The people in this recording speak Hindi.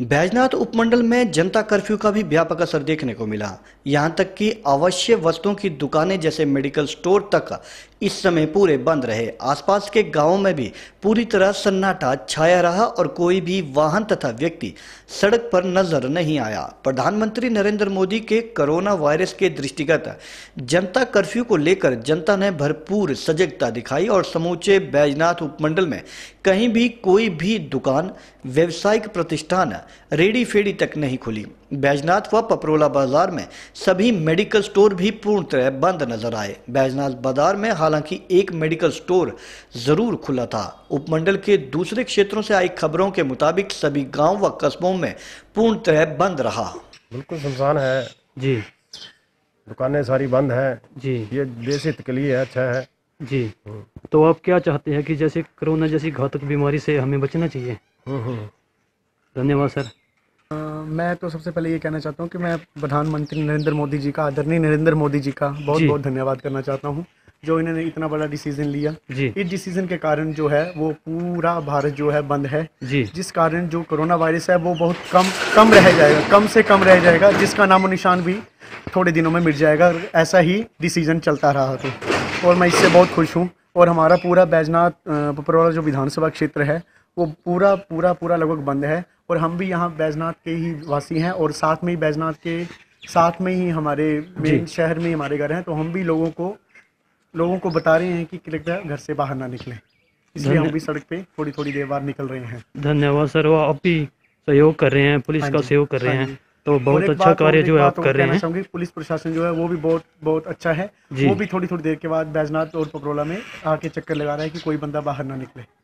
बैजनाथ उपमंडल में जनता कर्फ्यू का भी व्यापक असर देखने को मिला। यहाँ तक कि आवश्यक वस्तुओं की दुकानें जैसे मेडिकल स्टोर तक इस समय पूरे बंद रहे। आसपास के गाँवों में भी पूरी तरह सन्नाटा छाया रहा और कोई भी वाहन तथा व्यक्ति सड़क पर नज़र नहीं आया। प्रधानमंत्री नरेंद्र मोदी के कोरोना वायरस के दृष्टिगत जनता कर्फ्यू को लेकर जनता ने भरपूर सजगता दिखाई और समूचे बैजनाथ उपमंडल में कहीं भी कोई भी दुकान, व्यवसायिक प्रतिष्ठान रेडी फेडी तक नहीं खुली। बैजनाथ व पपरोला बाज़ार में सभी मेडिकल स्टोर भी पूर्ण तरह बंद नज़र आए। बैजनाथ बाज़ार में हालाँकि एक मेडिकल स्टोर ज़रूर खुला था। उपमंडल के दूसरे क्षेत्रों से आई खबरों के मुताबिक सभी गाँव व कस्बों में पूर्ण तरह बंद रहा। बिल्कुल सुनसान है। जी। दुकानें सारी बंद हैं। जी। ये देश हित के लिए अच्छा है। जी। तो आप क्या चाहते हैं कि जैसे कोरोना जैसी घातक बीमारी से हमें बचना चाहिए? हम्म, हम्म। धन्यवाद सर। अ, मैं तो सबसे पहले ये कहना चाहता हूँ कि मैं प्रधानमंत्री नरेंद्र मोदी जी का आदरणीय नरेंद्र मोदी जी का बहुत जी। बहुत धन्यवाद करना चाहता हूँ। जो इन्होंने इतना बड़ा डिसीज़न लिया। जी। इस डिसीज़न के कारण जो है वो पूरा भारत जो है बंद है। जी। जिस कारण जो कोरोना वायरस है वो बहुत कम कम रह जाएगा कम से कम रह जाएगा जिसका नामो निशान भी थोड़े दिनों में मिट जाएगा ऐसा ही डिसीज़न चलता रहा तो। और मैं इससे बहुत खुश हूँ और हमारा पूरा बैजनाथ पपरौला जो विधानसभा क्षेत्र है वो पूरा पूरा पूरा लगभग बंद है। और हम भी यहाँ बैजनाथ के ही वासी हैं और साथ में ही बैजनाथ के साथ में ही हमारे मेन शहर में हमारे घर हैं तो हम भी लोगों को लोगों को बता रहे हैं कि कृपया घर से बाहर ना निकलें। इसलिए हम भी सड़क पे थोड़ी थोड़ी देर बाद निकल रहे हैं। धन्यवाद सर। वो आप भी सहयोग कर रहे हैं पुलिस हाँ का सहयोग कर रहे हाँ हैं। तो बहुत अच्छा कार्य जो है आप कर रहे हैं। पुलिस प्रशासन जो है वो भी बहुत बहुत अच्छा है। वो भी थोड़ी थोड़ी देर के बाद बैजनाथ और पपरोला में आके चक्कर लगा रहा है कि कोई बंदा बाहर ना निकले।